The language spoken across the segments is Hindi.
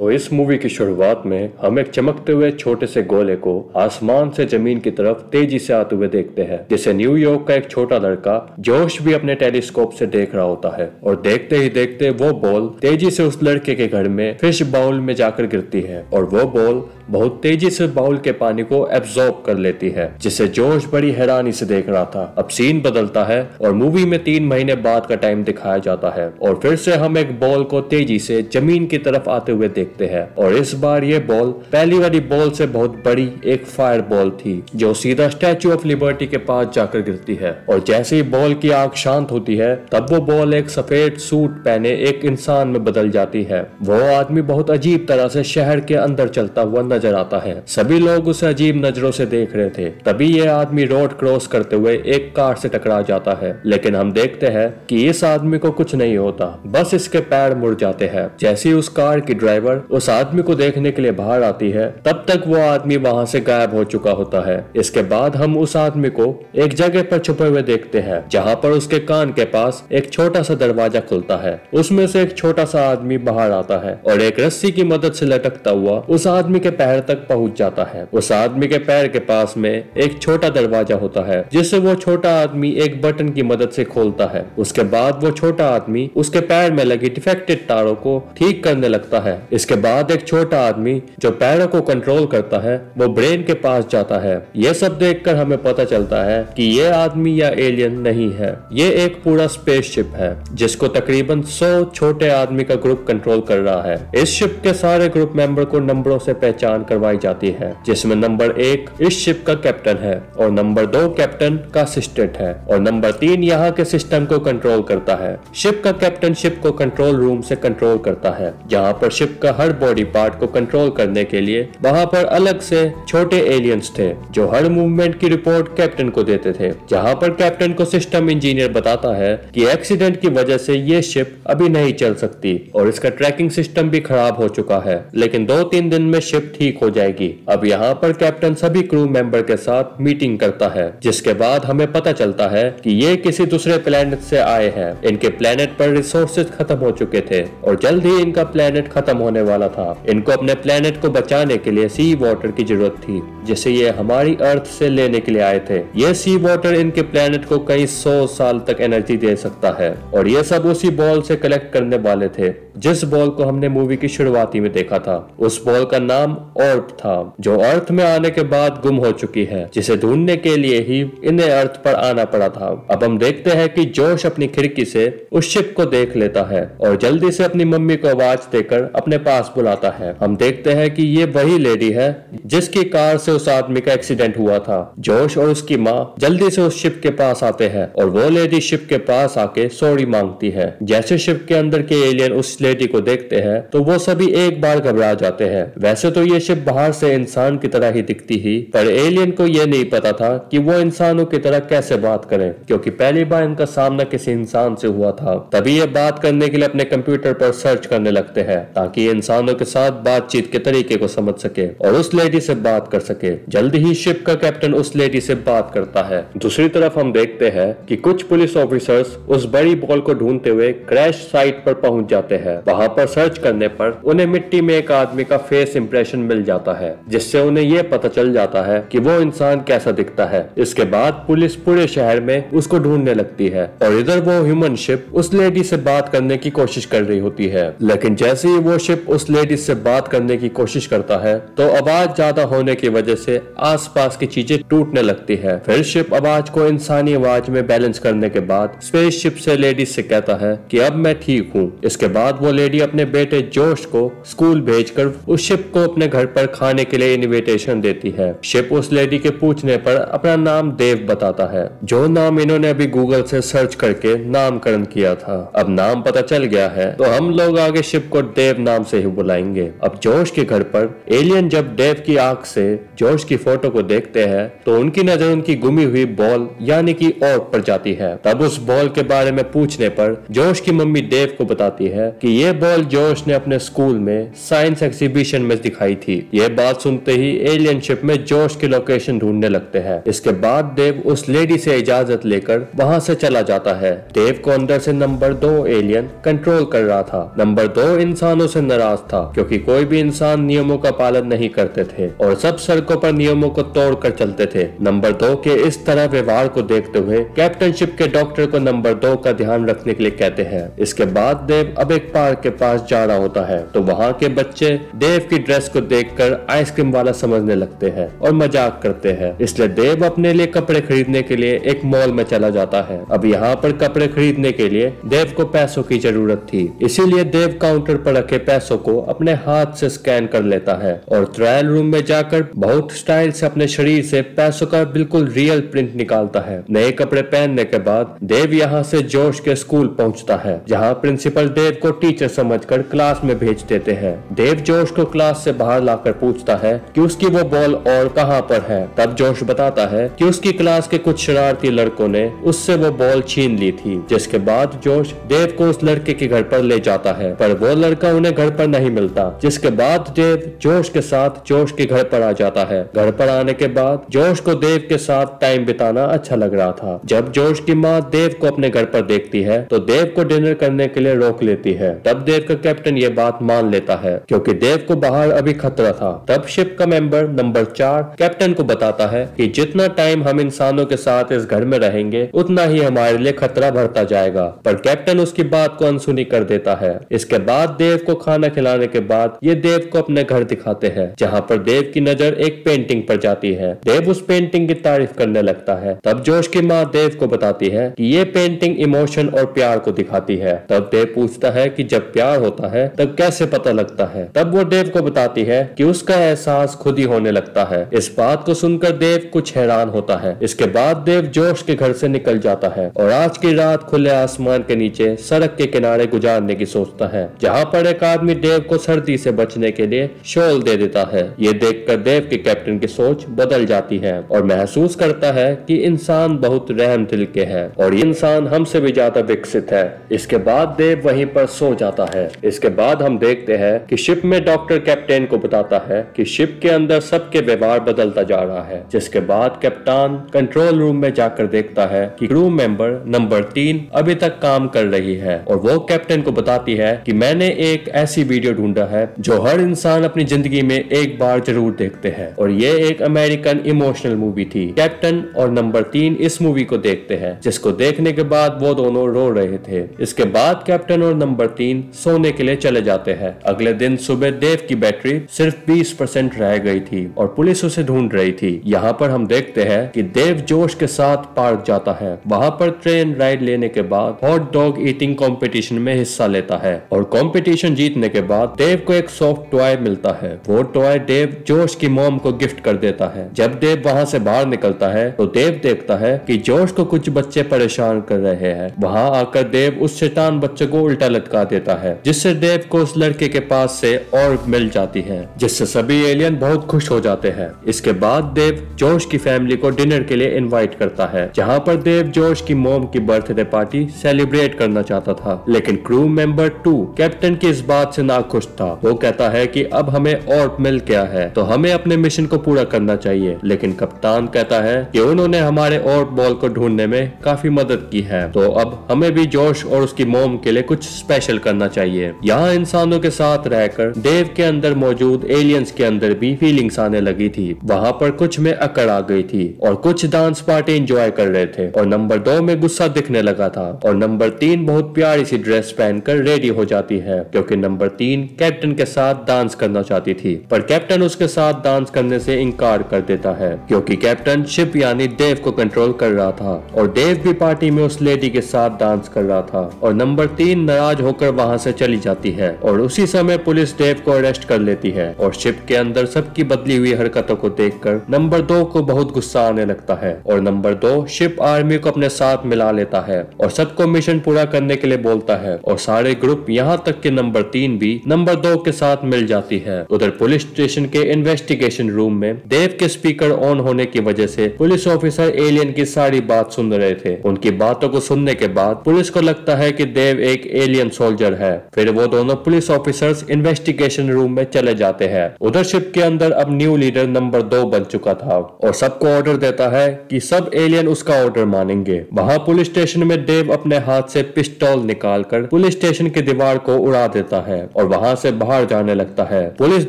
तो इस मूवी की शुरुआत में हम एक चमकते हुए छोटे से गोले को आसमान से ज़मीन की तरफ़ तेज़ी से आते हुए देखते हैं, जिसे न्यूयॉर्क का एक छोटा लड़का जोश भी अपने टेलीस्कोप से देख रहा होता है और देखते ही देखते वो बॉल तेज़ी से उस लड़के के घर में फ़िश बाउल में जाकर गिरती है और वो बॉल बहुत तेज़ी से बाउल के पानी को एब्जॉर्ब कर लेती है, जिसे जोश बड़ी हैरानी से देख रहा था। अब सीन बदलता है और मूवी में तीन महीने बाद का टाइम दिखाया जाता है और फिर से हम एक बॉल को तेज़ी से ज़मीन की तरफ़ आते हुए देखते हैं। और इस बार ये बॉल पहली वाली बॉल से बहुत बड़ी एक फायर बॉल थी, जो सीधा स्टैचू ऑफ़ लिबर्टी के पास जाकर गिरती है। और जैसे ही बॉल की आग शांत होती है, तब वो बॉल एक सफ़ेद सूट पहने एक इंसान में बदल जाती है। वो आदमी बहुत अजीब तरह से शहर के अंदर चलता हुआ नज़र आता है। सभी लोग उसे अजीब नज़रों से देख रहे थे। तभी ये आदमी रोड क्रॉस करते हुए एक कार से टकरा जाता है। लेकिन हम देखते हैं कि इस आदमी को कुछ नहीं होता। बस इसके पैर मुड़ जाते हैं। जैसे उस कार की ड्राइवर उस आदमी को देखने के लिए बाहर आती है, तब तक वो आदमी वहाँ से गायब हो चुका होता है। इसके बाद हम उस आदमी को एक जगह पर छुपे हुए देखते हैं, जहाँ पर उसके कान के पास एक छोटा सा दरवाज़ा खुलता है। उसमें से एक छोटा सा आदमी बाहर आता है और एक रस्सी की मदद से लटकता हुआ उस आदमी के पैर तक पहुँच जाता है। उस आदमी के पैर के पास में एक छोटा दरवाज़ा होता है, जिसे वो छोटा आदमी एक बटन की मदद से खोलता है। उसके बाद वो छोटा आदमी उसके पैर में लगी डिफेक्टेड तारों को ठीक करने लगता है। इसके बाद एक छोटा आदमी जो पैरों को कंट्रोल करता है, वो ब्रेन के पास जाता है। ये सब देखकर हमें पता चलता है कि ये आदमी या एलियन नहीं है। ये एक पूरा स्पेसशिप है, जिसको तकरीबन 100 छोटे आदमी का ग्रुप कंट्रोल कर रहा है। इस शिप के सारे ग्रुप मेंबर को नंबरों से पहचान करवाई जाती है, जिसमें नंबर एक इस शिप का कैप्टन है और नंबर दो कैप्टन का असिस्टेंट है और नंबर तीन यहाँ के सिस्टम को कंट्रोल करता है। शिप का कैप्टन शिप को कंट्रोल रूम से कंट्रोल करता है, जहाँ पर शिप का हर बॉडी पार्ट को कंट्रोल करने के लिए वहाँ पर अलग से छोटे एलियंस थे, जो हर मूवमेंट की रिपोर्ट कैप्टन को देते थे। जहाँ पर कैप्टन को सिस्टम इंजीनियर बताता है कि एक्सीडेंट की वजह से ये शिप अभी नहीं चल सकती और इसका ट्रैकिंग सिस्टम भी खराब हो चुका है। लेकिन दो तीन दिन में शिप ठीक हो जाएगी। अब यहाँ पर कैप्टन सभी क्रू मेंबर के साथ मीटिंग करता है, जिसके बाद हमें पता चलता है कि ये किसी दूसरे प्लेनेट से आए हैं। इनके प्लेनेट पर रिसोर्सेज खत्म हो चुके थे और जल्द ही इनका प्लेनेट खत्म होने वाला था। इनको अपने प्लेनेट को बचाने के लिए सी वाटर की ज़रूरत थी, जिसे ये हमारी अर्थ से लेने के लिए आए थे। ये सी वाटर इनके प्लेनेट को कई सौ साल तक एनर्जी दे सकता है, और ये सब उसी बॉल से कलेक्ट करने वाले थे। जिस बॉल को हमने मूवी की शुरुआती में देखा था, उस बॉल का नाम ऑर्ब था, जो अर्थ में आने के बाद गुम हो चुकी है, जिसे ढूँढने के लिए ही इन्हें अर्थ पर आना पड़ा था। अब हम देखते हैं कि जोश अपनी खिड़की से उस शिप को देख लेता है और जल्दी से अपनी मम्मी को आवाज़ देकर अपने पास बुलाता है। हम देखते हैं कि ये वही लेडी है, जिसकी कार से उस आदमी का एक्सीडेंट हुआ था। जोश और उसकी माँ जल्दी से उस शिप के पास आते हैं और वो लेडी शिप के पास आके सॉरी मांगती है। जैसे शिप के अंदर के एलियन उस लेडी को देखते हैं तो वो सभी एक बार घबरा जाते हैं। वैसे तो ये शिप बाहर से इंसान की तरह ही दिखती ही, पर एलियन को ये नहीं पता था कि वो इंसानों की तरह कैसे बात करें, क्योंकि पहली बार इनका सामना किसी इंसान से हुआ था। तभी ये बात करने के लिए अपने कंप्यूटर पर सर्च करने लगते हैं, ताकि इंसानों के साथ बातचीत के तरीके को समझ सके और उस लेडी से बात कर सके। जल्द ही शिप का कैप्टन उस लेडी से बात करता है। दूसरी तरफ़ हम देखते हैं कि कुछ पुलिस ऑफिसर्स उस बड़ी बॉल को ढूंढते हुए क्रैश साइट पर पहुँच जाते हैं। वहाँ पर सर्च करने पर उन्हें मिट्टी में एक आदमी का फेस इंप्रेशन मिल जाता है, जिससे उन्हें ये पता चल जाता है कि वो इंसान कैसा दिखता है। इसके बाद पुलिस पूरे शहर में उसको ढूँढने लगती है और इधर वो ह्यूमन शिप उस लेडी से बात करने की कोशिश कर रही होती है। लेकिन जैसे ही वो शिप उस लेडी से बात करने की कोशिश करता है तो आवाज़ ज़्यादा होने की वजह से आसपास की चीज़ें टूटने लगती है। फिर शिप आवाज़ को इंसानी आवाज़ में बैलेंस करने के बाद स्पेस शिप से लेडी से कहता है कि अब मैं ठीक हूँ। इसके बाद वो लेडी अपने बेटे जोश को स्कूल भेजकर उस शिप को अपने घर पर खाने के लिए इनविटेशन देती है। शिप उस लेडी के पूछने पर अपना नाम देव बताता है। जो नाम इन्होंने अभी गूगल से सर्च करके नामकरण किया था। अब नाम पता चल गया है तो हम लोग आगे शिप को देव नाम से ही बुलाएँगे। अब जोश के घर पर एलियन जब देव की आँख से जोश की फ़ोटो को देखते हैं तो उनकी नज़र उनकी गुमी हुई बॉल यानी कि और पर जाती है। तब उस बॉल के बारे में पूछने पर जोश की मम्मी देव को बताती है कि ये बॉल जोश ने अपने स्कूल में साइंस एग्जीबिशन में दिखाई थी। ये बात सुनते ही एलियन शिप में जोश की लोकेशन ढूँढने लगते हैं। इसके बाद देव उस लेडी से इजाज़त लेकर वहाँ से चला जाता है। देव को अंदर से नंबर दो एलियन कंट्रोल कर रहा था। नंबर दो इंसानों से नाराज़ था, क्योंकि कोई भी इंसान नियमों का पालन नहीं करते थे और सब सड़कों पर नियमों को तोड़ कर चलते थे। नंबर दो के इस तरह व्यवहार को देखते हुए कैप्टनशिप के डॉक्टर को नंबर दो का ध्यान रखने के लिए कहते हैं। इसके बाद देव अब एक पार्क के पास जा रहा होता है तो वहाँ के बच्चे देव की ड्रेस को देखकर आइसक्रीम वाला समझने लगते हैं और मज़ाक करते हैं। इसलिए देव अपने लिए कपड़े खरीदने के लिए एक मॉल में चला जाता है। अब यहाँ पर कपड़े खरीदने के लिए देव को पैसों की ज़रूरत थी। इसीलिए देव काउंटर पर रखे पैसों को अपने हाथ से स्कैन कर लेता है और ट्रायल रूम में जाकर बहुत स्टाइल से अपने शरीर से पैसों का बिल्कुल रियल प्रिंट निकालता है। नए कपड़े पहनने के बाद देव यहाँ से जोश के स्कूल पहुँचता है, जहाँ प्रिंसिपल देव को टीचर समझकर क्लास में भेज देते हैं। देव जोश को क्लास से बाहर लाकर पूछता है कि उसकी वो बॉल और कहाँ पर है। तब जोश बताता है कि उसकी क्लास के कुछ शरारती लड़कों ने उससे वो बॉल छीन ली थी, जिसके बाद जोश देव को उस लड़के के घर पर ले जाता है। पर वो लड़का उन्हें घर पर नहीं मिलता, जिसके बाद देव जोश के साथ जोश के घर पर आ जाता है। घर पर आने के बाद जोश को देव के साथ टाइम बिताना अच्छा लग रहा था। जब जोश की माँ देव को अपने घर पर देखती है तो देव को डिनर करने के लिए रोक लेती है। तब देव का कैप्टन ये बात मान लेता है, क्योंकि देव को बाहर अभी खतरा था। तब शिप का मेंबर नंबर चार कैप्टन को बताता है कि जितना टाइम हम इंसानों के साथ इस घर में रहेंगे, उतना ही हमारे लिए खतरा बढ़ता जाएगा। पर कैप्टन उसकी बात को अनसुनी कर देता है। इसके बाद देव को खाना खिलाने के बाद ये देव को अपने घर दिखाते हैं, जहाँ पर देव की नज़र एक पेंटिंग पर जाती है। देव उस पेंटिंग की तारीफ़ करने लगता है। तब जोश की माँ देव को बताती है कि ये पेंटिंग इमोशन और प्यार को दिखाती है। तब देव पूछता है कि जब प्यार होता है, तब कैसे पता लगता है? तब वो देव को बताती है कि उसका एहसास खुद ही होने लगता है। इस बात को सुनकर देव कुछ हैरान होता है। इसके बाद देव जोश के घर से निकल जाता है और आज की रात खुले आसमान के नीचे सड़क के किनारे गुजारने की सोचता है, जहाँ पर एक आदमी देव को सर्दी से बचने के लिए शोल दे देता है। ये देखकर देव के कैप्टन की सोच बदल जाती है और महसूस करता है कि इंसान बहुत रहम दिल के है और इंसान हमसे भी ज़्यादा विकसित है। इसके बाद देव वहीं पर सो जाता है। इसके बाद हम देखते हैं कि शिप में डॉक्टर कैप्टन को बताता है कि शिप के अंदर सबके व्यवहार बदलता जा रहा है, जिसके बाद कप्तान कंट्रोल रूम में जाकर देखता है कि क्रू मेंबर नंबर तीन अभी तक काम कर रही है और वो कैप्टन को बताती है कि मैंने एक ऐसी वीडियो ढूंढा है जो हर इंसान अपनी ज़िंदगी में एक बार ज़रूर देखते हैं और ये एक अमेरिकन इमोशनल मूवी थी। कैप्टन और नंबर तीन इस मूवी को देखते हैं, जिसको देखने के बाद वो दोनों रो रहे थे। इसके बाद कैप्टन और नंबर तीन सोने के लिए चले जाते हैं। अगले दिन सुबह देव की बैटरी सिर्फ़ 20 परसेंट रह गई थी और पुलिस उसे ढूंढ रही थी। यहाँ पर हम देखते हैं कि देव जोश के साथ पार्क जाता है। वहाँ पर ट्रेन राइड लेने के बाद हॉट डॉग ईटिंग कंपटीशन में हिस्सा लेता है और कंपटीशन जीतने के बाद देव को एक सॉफ्ट टॉय मिलता है। वो टॉय देव जोश की मोम को गिफ्ट कर देता है। जब देव वहाँ से बाहर निकलता है तो देव देखता है कि जोश को कुछ बच्चे परेशान कर रहे हैं। वहाँ आकर देव उस शैतान बच्चे को उल्टा लटका देता है, जिससे देव को उस लड़के के पास से और मिल जाती है, जिससे सभी एलियन बहुत खुश हो जाते हैं। इसके बाद देव जोश की फैमिली को डिनर के लिए इनवाइट करता है, जहाँ पर देव जोश की मोम की बर्थडे पार्टी सेलिब्रेट करना चाहता था। लेकिन क्रू मेंबर टू कैप्टन की इस बात से नाखुश था। वो कहता है कि अब हमें और मिल गया है तो हमें अपने मिशन को पूरा करना चाहिए। लेकिन कप्तान कहता है कि उन्होंने हमारे और बॉल को ढूँढने में काफ़ी मदद की है। तो अब हमें भी जोश और उसकी मोम के लिए कुछ स्पेशल करना चाहिए। यहाँ इंसानों के साथ रहकर देव के अंदर मौजूद एलियंस के अंदर भी फीलिंग्स आने लगी थी। वहाँ पर कुछ में अकड़ आ गई थी और कुछ डांस पार्टी एंजॉय कर रहे थे। और नंबर दो में गुस्सा दिखने लगा था। और नंबर तीन बहुत प्यारी सी ड्रेस पहनकर रेडी हो जाती है, क्योंकि नंबर तीन कैप्टन के साथ डांस करना चाहती थी। पर कैप्टन उसके साथ डांस करने से इनकार कर देता है, क्योंकि कैप्टन शिप यानी देव को कंट्रोल कर रहा था। और देव भी पार्टी में उस लेडी के साथ डांस कर रहा था। और नंबर तीन नाराज़ होकर वहाँ से चली जाती है और उसी समय पुलिस देव को अरेस्ट कर लेती है और शिप के अंदर सबकी बदली हुई हरकतों को देखकर नंबर दो को बहुत गुस्सा आने लगता है और नंबर दो शिप आर्मी को अपने साथ मिला लेता है और सबको मिशन पूरा करने के लिए बोलता है और सारे ग्रुप यहाँ तक के नंबर तीन भी नंबर दो के साथ मिल जाती है। उधर पुलिस स्टेशन के इन्वेस्टिगेशन रूम में देव के स्पीकर ऑन होने की वजह से पुलिस ऑफिसर एलियन की सारी बात सुन रहे थे। उनकी बातों को सुनने के बाद पुलिस को लगता है कि देव एक एलियन सोल्जर सोल्जर है। फिर वो दोनों पुलिस ऑफिसर्स इन्वेस्टिगेशन रूम में चले जाते हैं। उधर शिप के अंदर अब न्यू लीडर नंबर दो बन चुका था। और सबको ऑर्डर देता है कि सब एलियन उसका ऑर्डर मानेंगे। वहाँ पुलिस स्टेशन में देव अपने हाथ से पिस्टल निकालकर पुलिस स्टेशन की दीवार को उड़ा देता है और वहाँ से बाहर जाने लगता है। पुलिस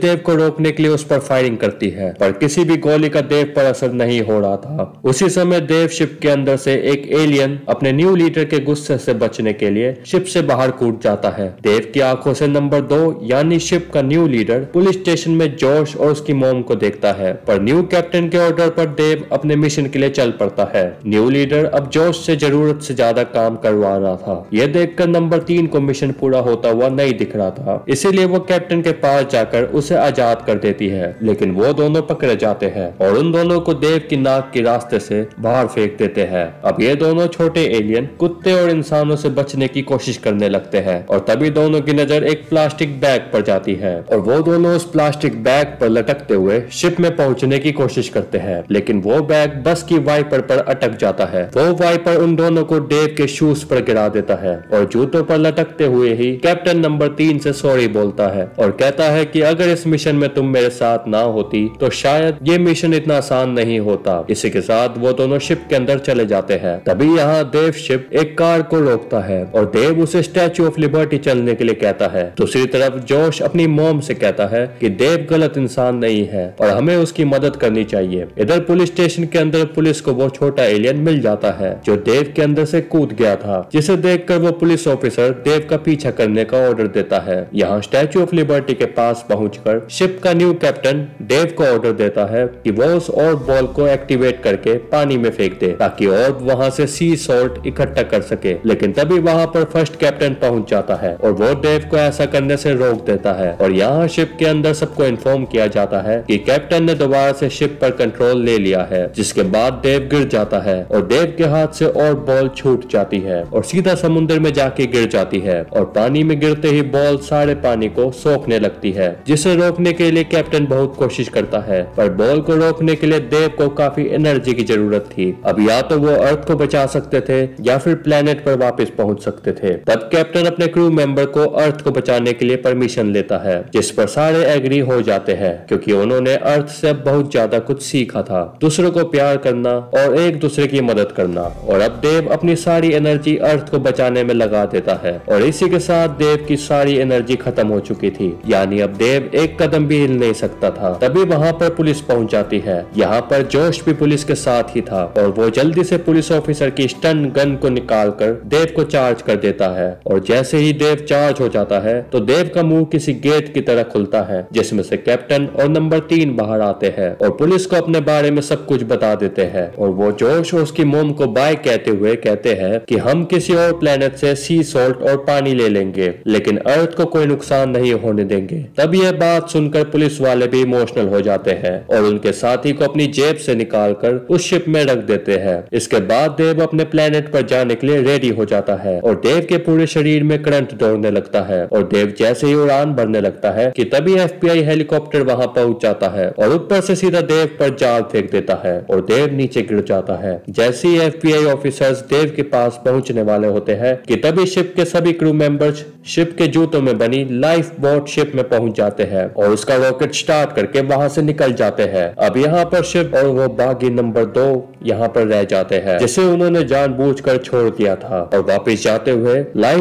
देव को रोकने के लिए उस पर फायरिंग करती है, पर किसी भी गोली का देव पर असर नहीं हो रहा था। उसी समय देव शिप के अंदर से एक एलियन अपने न्यू लीडर के गुस्से से बचने के लिए शिप से बाहर कूद जाता है। देव की आँखों से नंबर दो यानी शिप का न्यू लीडर पुलिस स्टेशन में जोश और उसकी मोम को देखता है, पर न्यू कैप्टन के ऑर्डर पर देव अपने मिशन के लिए चल पड़ता है। न्यू लीडर अब जोश से ज़रूरत से ज़्यादा काम करवा रहा था। यह देखकर नंबर तीन को मिशन पूरा होता हुआ नहीं दिख रहा था, इसीलिए वो कैप्टन के पास जाकर उसे आज़ाद कर देती है, लेकिन वो दोनों पकड़े जाते हैं और उन दोनों को देव की नाक के रास्ते से बाहर फेंक देते हैं। अब ये दोनों छोटे एलियन कुत्ते और इंसानों से बचने की कोशिश करने लगते हैं और तभी दोनों की नज़र एक प्लास्टिक बैग पर जाती है। और वो दोनों उस प्लास्टिक बैग पर लटकते हुए शिप में पहुँचने की कोशिश करते हैं। लेकिन वो बैग बस की वाइपर पर अटक जाता है। वो वाइपर उन दोनों को डेव के शूज़ पर गिरा देता है और जूतों पर लटकते हुए ही कैप्टन नंबर तीन से सॉरी बोलता है और कहता है कि अगर इस मिशन में तुम मेरे साथ ना होती तो शायद ये मिशन इतना आसान नहीं होता। इसी के साथ वो दोनों शिप के अंदर चले जाते हैं। तभी यहाँ देव शिप एक कार को रोकता है और देव उसे स्टैचू ऑफ़ लिबर्टी चलने के लिए कहता है। दूसरी तरफ़, जोश अपनी मोम से कहता है कि देव गलत इंसान नहीं है और हमें उसकी मदद करनी चाहिए। इधर पुलिस स्टेशन के अंदर पुलिस को वो छोटा एलियन मिल जाता है, जो देव के अंदर से कूद गया था, जिसे देखकर वो पुलिस ऑफिसर देव का पीछा करने का ऑर्डर देता है। यहाँ स्टैचू ऑफ़ लिबर्टी के पास पहुंचकर शिप का न्यू कैप्टन देव को ऑर्डर देता है कि वो उस और बॉल को एक्टिवेट करके पानी में फेंक दे, ताकि और वहाँ से सी सॉल्ट इकट्ठा कर सके। लेकिन तभी वहाँ पर फ़र्स्ट कैप्टन पहुँच है और वो देव को ऐसा करने से रोक देता है। और यहाँ शिप के अंदर सबको इन्फॉर्म किया जाता है कि कैप्टन ने दोबारा से शिप पर कंट्रोल ले लिया है, जिसके बाद देव गिर जाता है और देव के हाथ से और बॉल छूट जाती है और सीधा समुद्र में जाके गिर जाती है और पानी में गिरते ही बॉल सारे पानी को सोखने लगती है, जिसे रोकने के लिए कैप्टन बहुत कोशिश करता है। पर बॉल को रोकने के लिए देव को काफ़ी एनर्जी की ज़रूरत थी। अब या तो वो अर्थ को बचा सकते थे या फिर प्लेनेट पर वापस पहुँच सकते थे। तब कैप्टन अपने क्रू मेंबर को अर्थ को बचाने के लिए परमिशन लेता है, जिस पर सारे एग्री हो जाते हैं, क्योंकि उन्होंने अर्थ से बहुत ज़्यादा कुछ सीखा था। दूसरों को प्यार करना और एक दूसरे की मदद करना। और अब देव अपनी सारी एनर्जी अर्थ को बचाने में लगा देता है। और इसी के साथ देव की सारी एनर्जी खत्म हो चुकी थी। यानी अब देव एक कदम भी हिल नहीं सकता था। तभी वहाँ पर पुलिस पहुँच जाती है। यहाँ पर जोश भी पुलिस के साथ ही था। और वो जल्दी से पुलिस ऑफिसर की स्टन गन को निकाल कर देव को चार्ज कर देता है। और जैसे ही देव चार्ज हो जाता है तो देव का मुँह किसी गेट की तरह खुलता है, जिसमें से कैप्टन और नंबर तीन बाहर आते हैं, और पुलिस को अपने बारे में सब कुछ बता देते हैं, और वो जोश और उसकी मोम को बाय कहते हुए कहते हैं कि हम किसी और प्लेनेट से सी सॉल्ट और पानी ले लेंगे, लेकिन अर्थ को कोई नुकसान नहीं होने देंगे। तब यह बात सुनकर पुलिस वाले भी इमोशनल हो जाते हैं, और उनके साथी को अपनी जेब से निकाल कर उस शिप में रख देते हैं। इसके बाद देव अपने प्लेनेट पर जाने के लिए रेडी हो जाता है, और देव के पूरे शरीर में करंट दौड़ने लगता है और देव जैसे ही उड़ान भरने लगता है कि तभी एफबीआई हेलीकॉप्टर वहाँ पहुँच जाता है और ऊपर से सीधा देव पर जाल फेंक देता है और देव नीचे गिर जाता है। जैसे ही एफबीआई ऑफिसर्स देव के पास पहुँचने वाले होते हैं कि तभी शिप के सभी क्रू मेंबर्स शिप के जूतों में बनी लाइफ बोट शिप में पहुँच जाते हैं और उसका रॉकेट स्टार्ट करके वहाँ से निकल जाते हैं। अब यहाँ पर शिप और वो बागी नंबर दो यहाँ पर रह जाते हैं, जिसे उन्होंने जानबूझकर छोड़ दिया था। और वापस जाते हुए लाइफ